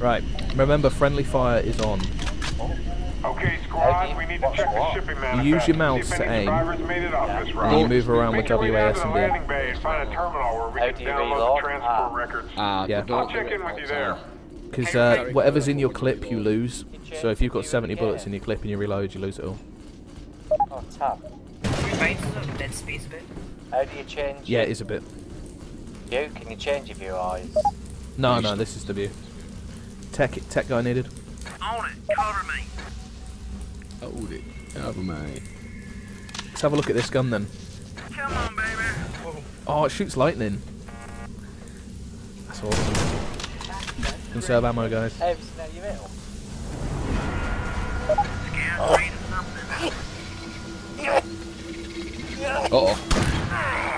Right. Remember, friendly fire is on. Okay, squad, you- we need to check the shipping You manifest. use your See mouse to aim, survivors made it off Yeah. And you move around with Make your WAS and D. landing bay and find a terminal where we can do download the transport Ah. records. Ah, Yeah. don't I'll check in with you there. Because uh, whatever's in your clip, you lose. So if you've got 70 bullets in your clip and you reload, you lose it all. Oh, tab. Reminds us of Dead Space a bit. How do you change Yeah, it is a bit. view? Can you change your view eyes? is No, no, this is the view. Tech, tech guy needed. On it, cover me. Hold it. Never mind. Let's have a look at this gun then. Come on, baby. Oh, it shoots lightning. That's awesome. Conserve ammo, guys. Hey, have you seen out your middle? Scared something. Uh oh.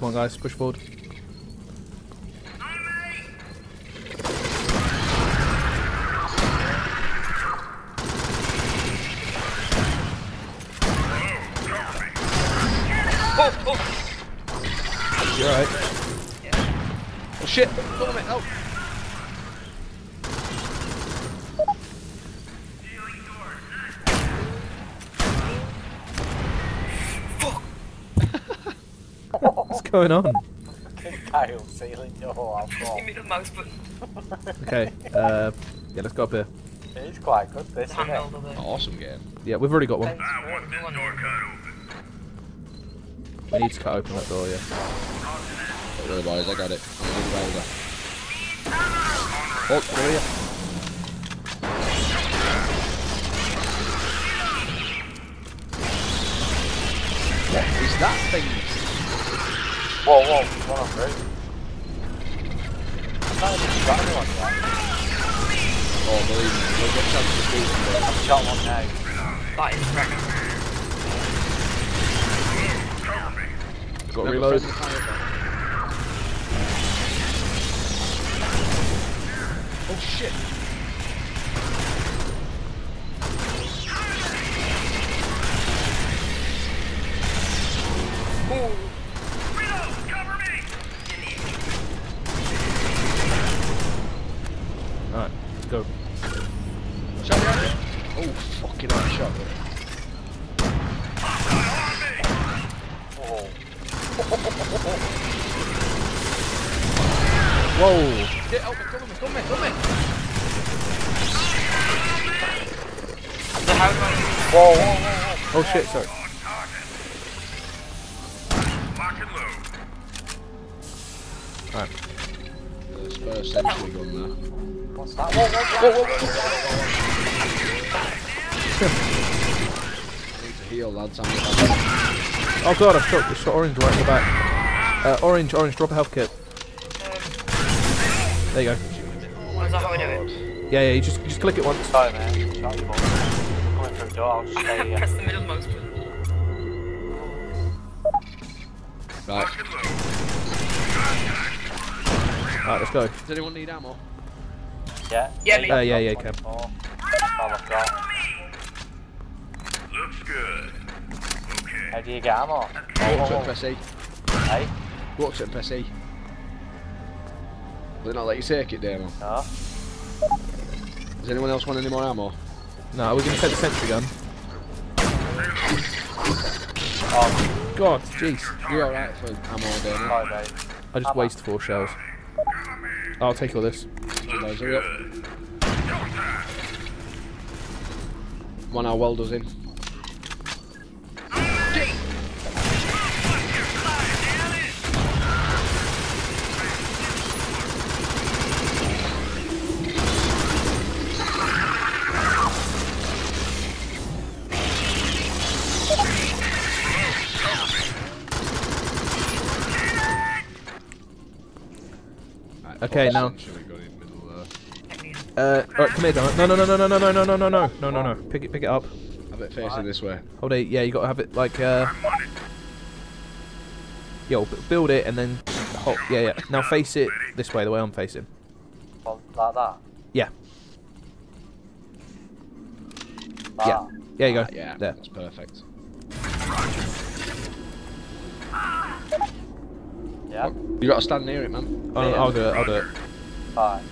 Come on, guys, push forward. You alright? Oh shit! Follow me! Oh! What's going on? Kyle ceiling door. I've got. give me the mouse button. Okay, uh, yeah, let's go up here. It is quite good, this, The isn't it? of it. Awesome game. Yeah, we've already got one. I want this door cut We need to cut open that door, yeah. Don't worry boys, I got it. I'm gonna do. Oh, there we are. What is that thing? Whoa, whoa, whoa, I'm crazy. I'm not even shot anyone yet. Oh, believe me, you'll get shots to beat him, but I shot one now. That is correct. Got reload. Oh shit! Boom. Whoa, whoa, whoa, whoa. Oh shit, sorry. Alright. There's first sentry gun there. What's that? Whoa, whoa, whoa, whoa, I need to heal, lads. Oh god, I've shot, shot orange right in the back. Uh, orange, orange, drop a health kit. There you go. Is that how I do it? Yeah, yeah, you just, just click it once. Sorry, man. Shot you, boy. Coming through the door, I'll just stay here. Press the middle mouse button. Right. Alright, let's go. Does anyone need ammo? Yeah? Yeah, me. Uh, yeah, yeah, you can. 24. That's all I've got. Looks good. Okay. How do you get ammo? Go Whoa, to it, press E. Hey? Go up to it and press E. Will it not let you take it, Damo? No? Does anyone else want any more ammo? No, we're gonna take the sentry gun. Oh, God, jeez. You're alright for ammo, Damo. sorry, mate. I just Ammo. wasted four shells. I'll take all this. Guys, hurry up. One our welders in. Okay, now- sentry gun in middle there. Uh, alright, come here, Damo. No, no, no, no, no, no, no, no, no, no, no, no, no, no. Pick it, pick it up. Have it facing this way. Hold it. Yeah, you gotta have it like uh. Yo, build it and then. Hold, yeah, yeah. Now face it this way, the way I'm facing. Like that? Yeah, Like yeah, that? Yeah, you go. Ah, yeah, There. that's perfect. Yeah? You got to stand near it, man. Oh, no, I'll do it. I'll do it. Fine.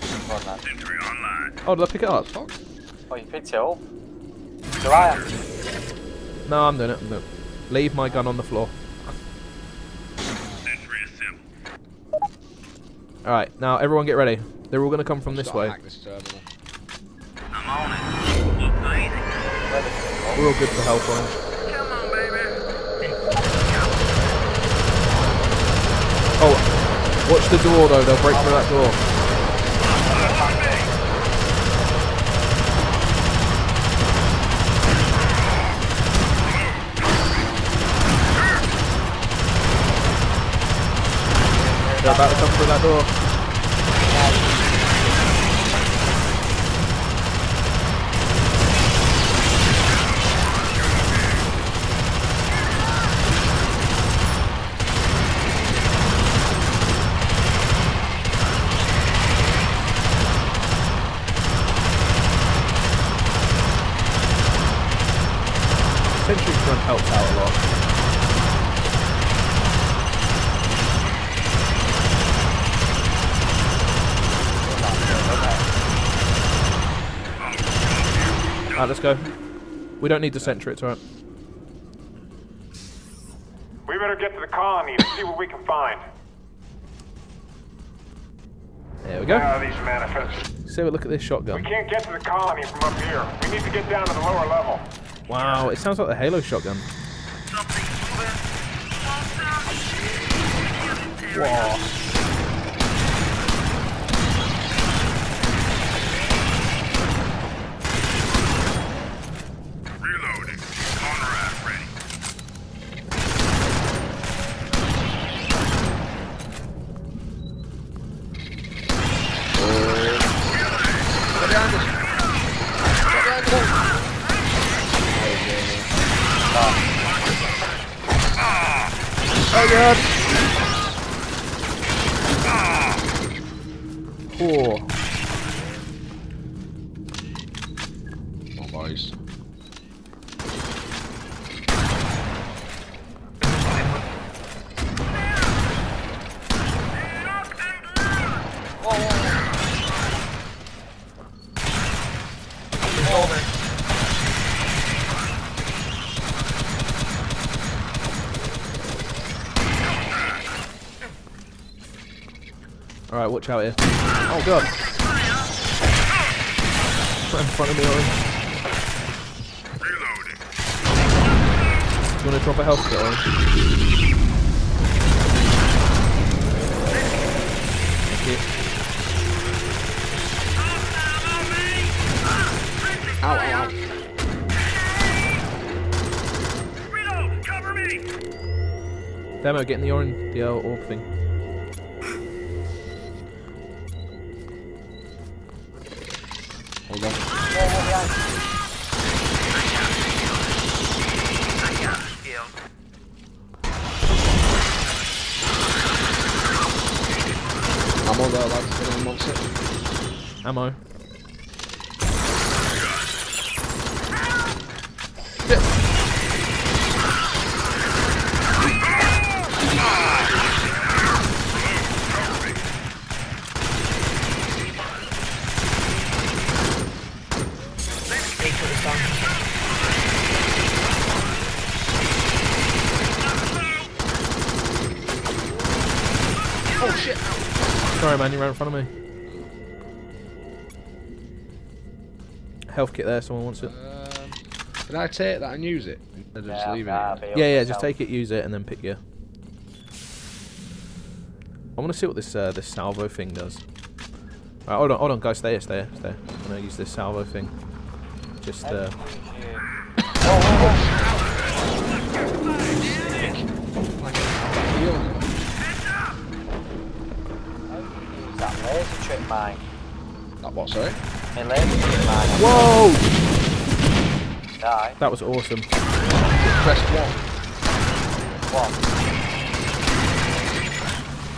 Go on then. Sentry online. Oh, did I pick it up? Fuck. Oh, you picked it up? Do I No, I'm doing it. I'm doing it. Leave my gun on the floor. All right, now everyone get ready. They're all going to come from this way. this. I'm on it. We're all good for health on. On, baby. Oh, watch the door though. They'll break through that door. They're about to come through that door. Sentry front helps out a lot. Alright, let's go. We don't need the sentry, it's alright. We better get to the colony to see what we can find. There we go. Ah, these manifests. See, look at this shotgun. We can't get to the colony from up here. We need to get down to the lower level. Wow, it sounds like the Halo shotgun. Whoa. Oh god! Oh, Come on, boys. Alright, watch out here. Oh god! Right in front of me, Owen. Reloading. Do you want to drop a health kit, Owen? Thank you. Ow, ow, ow. Reload. Cover me. Demo, get in the orange, the uh, orb thing. Man, you ran in front of me. Health kit there, someone wants it. Um, can I take that and use it instead of just Yeah, leaving nah, it? Yeah, yeah, just take it, use it, and then pick your. I want to see what this uh, this salvo thing does. Alright, hold on, hold on, guys, stay here, stay here, stay here. I'm gonna use this salvo thing. Just uh, mine. That what, sorry? My laser trip mine. whoa! Die. That was awesome. Press one. What?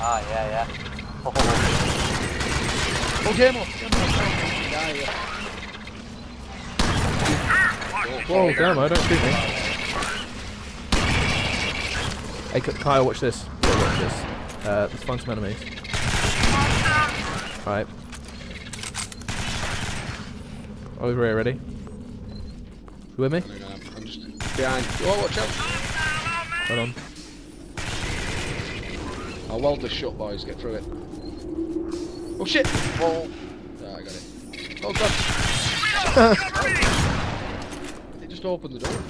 Ah, yeah, yeah. Oh, Oh, game up! Game up! Die, yeah. Whoa, damn, I don't shoot me. Hey, Kyle, watch this. Yeah, watch this. Uh, let's find some enemies. Right. Over here, ready? You with me? I'm just behind. Oh, watch out! Hold on. I'll weld this shut, boys. Get through it. Oh shit! Oh. Ah, I got it. Oh god! it just opened the door.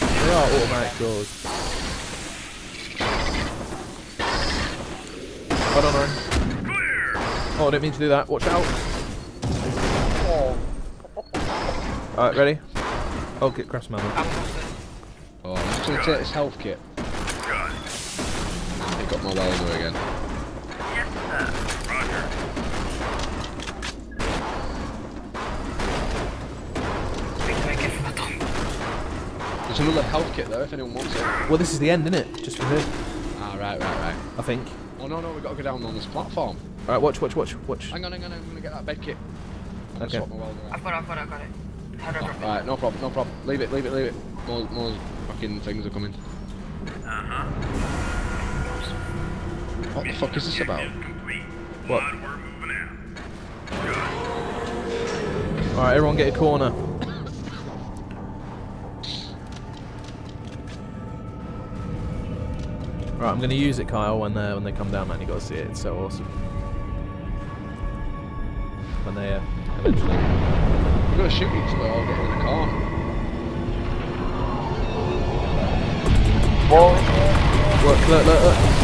They are automatic doors. Hold on. Oh, I didn't mean to do that. Watch out. Oh. Alright, ready? Oh, get crash man. Oh, I'm just gonna take this health kit. Pick up my welder again. There's another health kit though if anyone wants it. Well, this is the end, isn't it? Just for here, Ah, right, right, right. I think. Oh no, no, we've got to go down on this platform. Alright, watch, watch, watch, watch. Hang on, hang on, I'm gonna get that bed kit. I'm gonna Okay. swap my welder out. I've got it, I've got it, I've got it. How do I Oh, drop it? Alright, no problem, no problem. Leave it, leave it, leave it. More, more fucking things are coming. Uh-huh. What the fuck is this about? What? Alright, everyone get a corner. Right, I'm gonna use it, Kyle, when they when they come down, man. You gotta see it. It's so awesome. When they uh, eventually. I'm gonna shoot each other or get in the car. Whoa. Look, look, look, look.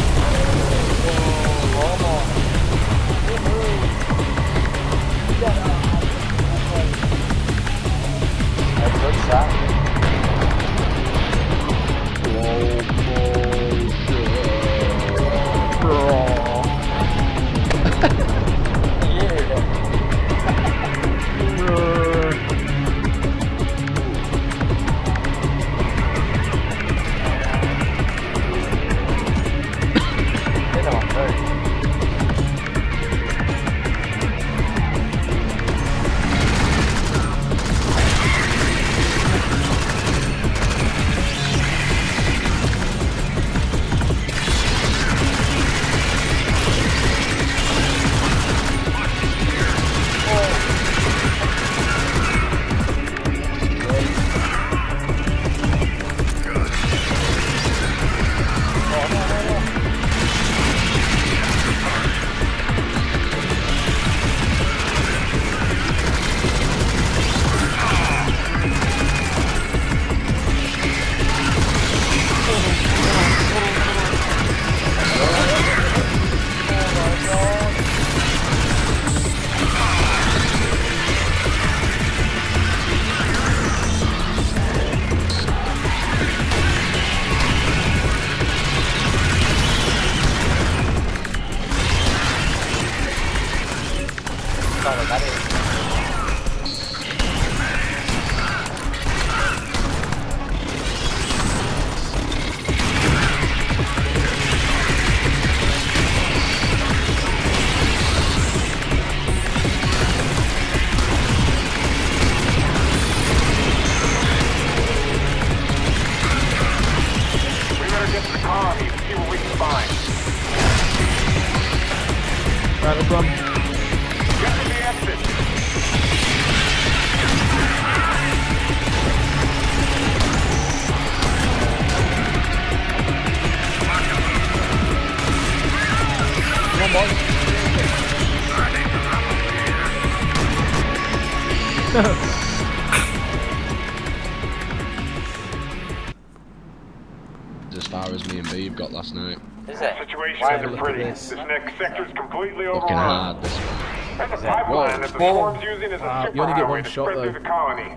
As far as me and Beeve got last night. Is it? Situation Why isn't pretty. this. This next sector's completely Fucking overrun. hard, this one. There's a pipeline that the Whoa. swarm's using as a Uh, you only get superhighway one to shot, spread though. through the colony.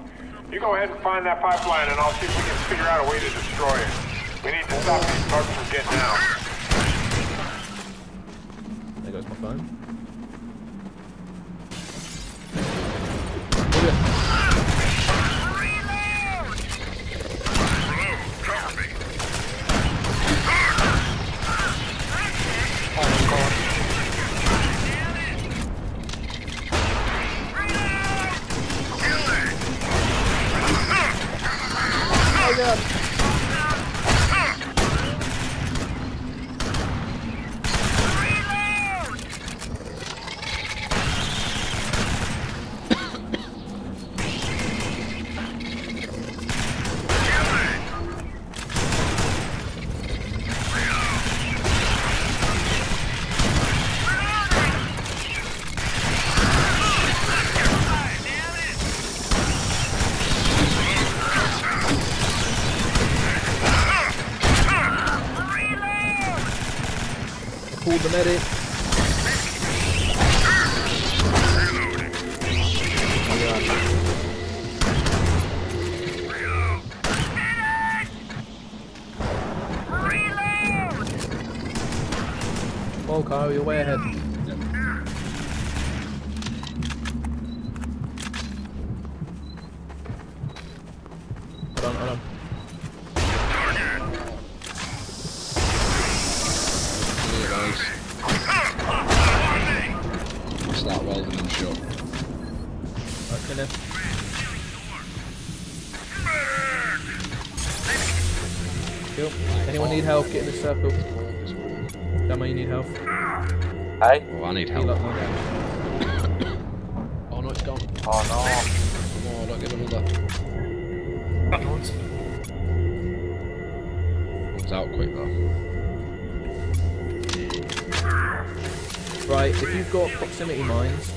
You go ahead and find that pipeline and I'll see if we can figure out a way to destroy it. We need to stop these bugs from getting out. There goes my phone. Look the medic. Oh, Kyle, you're way ahead. Hold on, hold on. Here guys. Start welding and shut. Right, kill him. Cool. Anyone need help? Get in the circle. Damo, you need help. Hey? Oh, I need help. Oh no, it's gone. Oh No, don't give another. Comes out quick though. Right, if you've got proximity mines,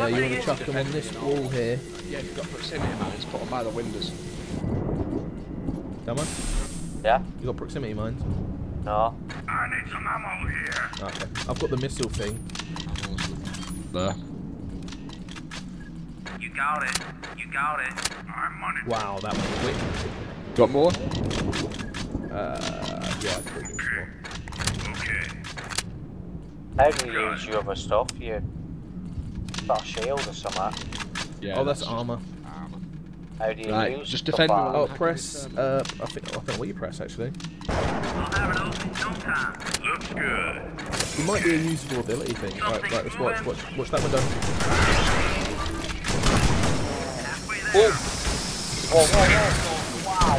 uh, you want to chuck them on this wall here. Yeah, you've got proximity mines, put them by the windows. Damo, no. Yeah? you got proximity mines? No. I need some ammo here. Okay. I've got the missile thing. There. You got it. You got it. I'm on it. Wow, that was quick. Got more? Uh, yeah, I could do more. Okay. How do you use your other stuff? You got a shield or something? Yeah. Oh, that's armor. armor. How do you Right, use just defend like me Oh, press. Uh, I think I think what you press actually. I'll it open in no time. Looks good. It might be a usable ability thing. Right, right. Let's watch. Watch. Watch that window. Halfway there. Whoa, whoa, whoa. Wow.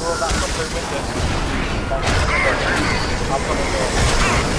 Throw that from the window. I've got あっぱの。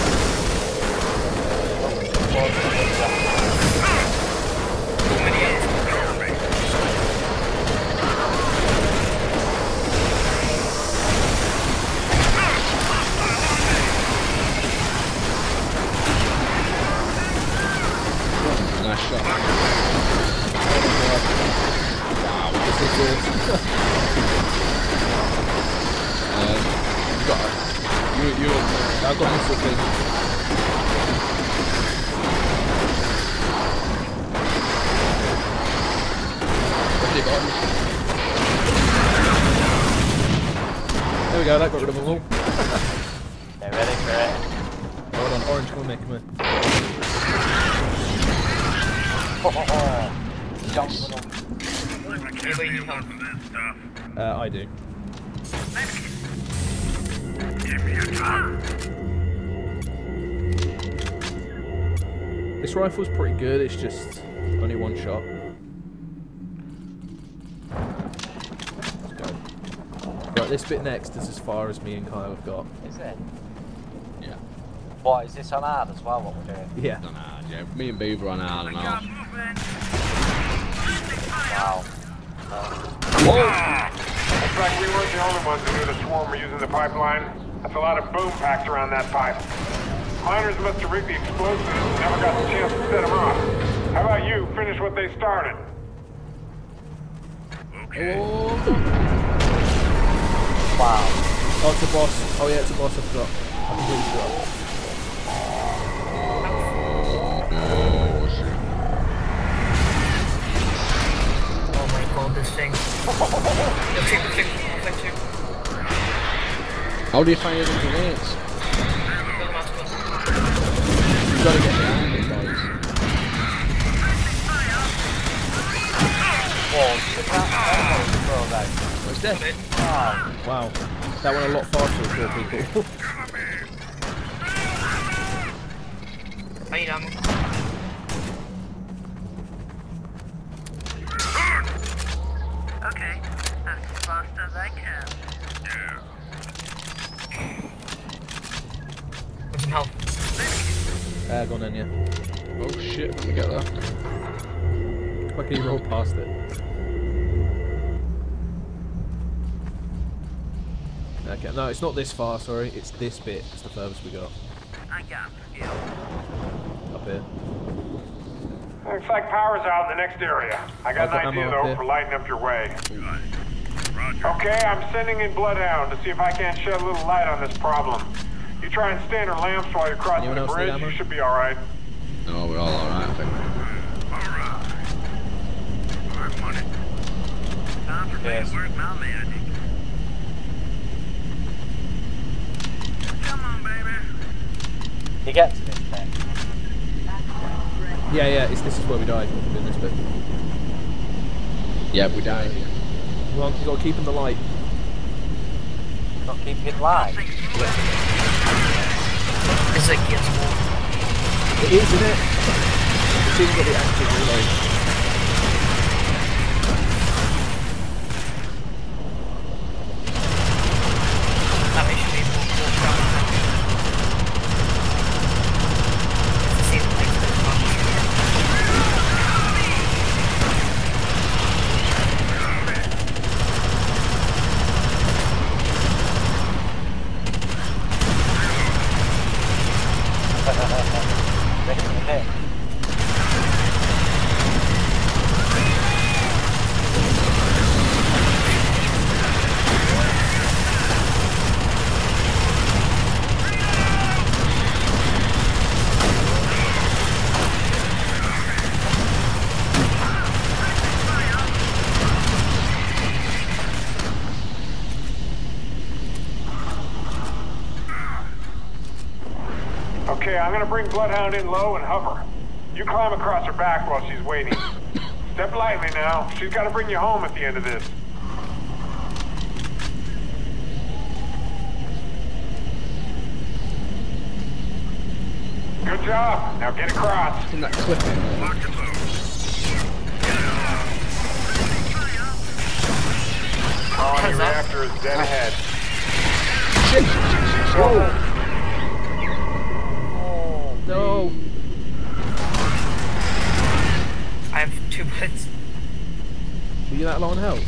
Orange, come come here. Stuff. Uh, I do. This rifle's pretty good. It's just only one shot. Let's go. Right, this bit next is as far as me and Kyle have got. Is it? Yeah. What, is this on hard as well, what we're doing? Yeah. Done hard, yeah. Me and Beaver on hard and Got all. movement. Wow. Looks like we weren't the only ones who knew the swarm were using the pipeline. That's a lot of boom packs around that pipe. Miners must have rigged the explosives and never got the chance to set them off. How about you finish what they started? Okay. Wow. Oh, it's a boss. Oh, yeah, it's a boss. I forgot. I completely forgot. This thing. Yo, take the thing. Thank. How do you find the grenades? Doesn't matter. You gotta get behind it, boys. Whoa, is that oh, throw that? Oh, it's dead. Wow. Wow. That went a lot faster with four people. I need ammo. Okay. Thanks. as I can. With some help. Go on then, yeah. Oh shit, let me get there. Why can you roll past it? Okay, no, it's not this far, sorry. It's this bit. It's the furthest we got. I got skill. Up here. Looks like power's out in the next area. I got I've got an idea though here. for lighting up your way. Roger. Okay, I'm sending in Bloodhound to see if I can't shed a little light on this problem. You try and stand her lamps while you're crossing Anyone the bridge, you should be alright. No, we're all alright, I think. Alright. I'm on it. Time for me Yes. to work my magic. Come on, baby. You get to this bit. Yeah, yeah, it's, this is where we died. In this bit. Yeah, we died here. Come on, you gotta keep in the light. Not keep it live. It's it Gears of War. It is, isn't it? It's even got the active reload. That makes me more more proud of that. To see the lights that come. Ready for the hit. Okay, I'm gonna bring Bloodhound in low and hover. You climb across her back while she's waiting. Step lightly now. She's gotta bring you home at the end of this. Good job. Now get across. That clipping. Lock and load. That? reactor is dead ahead. No! I have two bullets. Were you that low on health?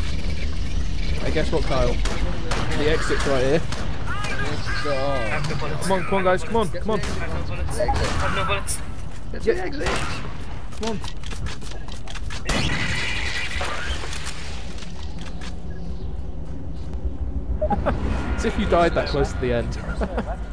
Hey, guess what, Kyle? The exit's right here. I no. Come on, come on, guys, come on, come on. I have no bullets. I have no bullets. get to the exit. Come on. As if you died that close to the end. Can't you?